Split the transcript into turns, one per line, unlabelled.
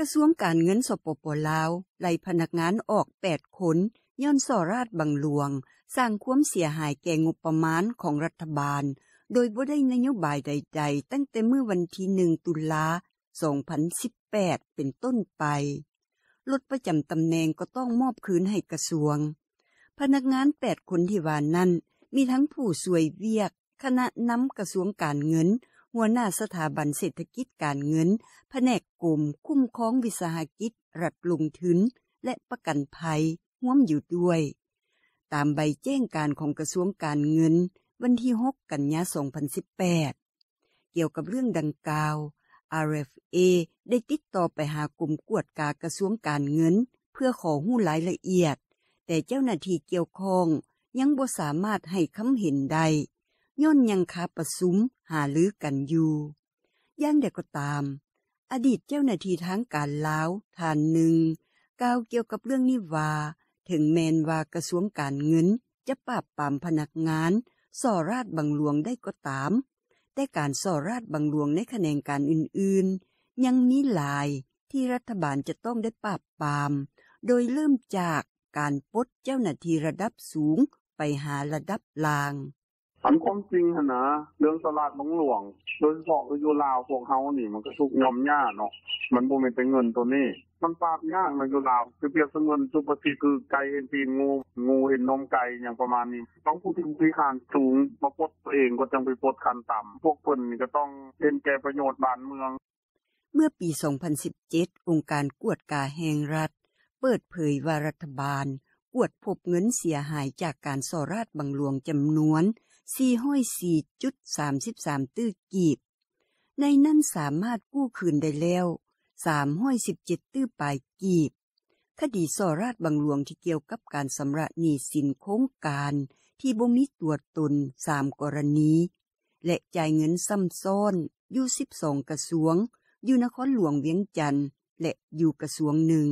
กระทรวงการเงินสปปลาวไล่พนักงานออก 8 คนย้อนสอราชบังหลวง สร้างความเสียหายแก่งบประมาณของรัฐบาล โดยบ่ได้นโยบายใด ๆ ตั้งแต่เมื่อวันที่ 1 ตุลา 2018 เป็นต้นไปรถประจำตำแหน่งก็ต้องมอบคืนให้กระทรวง พนักงาน 8 คนที่ว่านั้น มีทั้งผู้สวยเวียก คณะนำกระทรวงการเงิน หัวหน้าสถาบันเศรษฐกิจการเงิน แผนกกรมคุ้มครองวิสาหกิจ รัฐลงทุนและประกันภัยร่วมอยู่ด้วย ตามใบแจ้งการของกระทรวงการเงิน วันที่ 6 กันยา 2018 เกี่ยวกับเรื่องดังกล่าว RFA ได้ติดต่อไปหากลุ่มกวดกากระทรวงการเงิน เพื่อขอหู้รายละเอียด แต่เจ้าหน้าที่เกี่ยวข้องยังบ่สามารถให้คำเห็นใด ย่อนยังคาประสุมหาลือกันอยู่ย่างใดก็ตาม อดีตเจ้าหน้าที่ทางการลาวท่านหนึ่งกล่าวเกี่ยวกับเรื่องนี้ว่า ถึงแมนว่ากระทรวงการเงิน จะปราบปรามพนักงานส่อราชบังหลวงได้ก็ตาม แต่การส่อราชบังหลวงในแขนงการอื่นๆ ยังมีหลายที่รัฐบาลจะต้องได้ปราบปราม โดยเริ่มจากการปลดเจ้าหน้าที่ระดับสูงไปหาระดับลาง
อันความจริงหนะเรื่องสลาดบังหลวง โดยเฉพาะอยู่ลาวพวกเฮานี่มันก็ทุกยอมยาเนาะมันบ่แม่นเป็นเงินตัวนี้มันปราบยากมันอยู่ลาวคือเปรียบเสมือนสุปฏิคือไก่เห็นตีนงูงูเห็นนมไก่อย่างประมาณนี้ ต้องผู้ที่มีคานสูงมาปลดตัวเองก็จังไปปลดคันต่ำ พวกเพิ่นก็ต้องเห็นแก่ประโยชน์บ้านเมือง
เมื่อปี 2017 องค์การกวดกาแห่งรัฐ เปิดเผยว่ารัฐบาลกวดพบเงินเสียหายจากการสอราชบังหลวงจำนวน 404.33 ตื้อกีบ ในนั้นสามารถกู้คืนได้แล้ว317ตื้อปลายกีบ คดีสอราชบังหลวงที่เกี่ยวกับการสำระหนี้สินโครงการที่บ่มีตัวตน3กรณี และจ่ายเงินซ้ำซ้อนอยู่12 กระทรวง อยู่นครหลวงเวียงจันทน์และอยู่กระทรวงหนึ่ง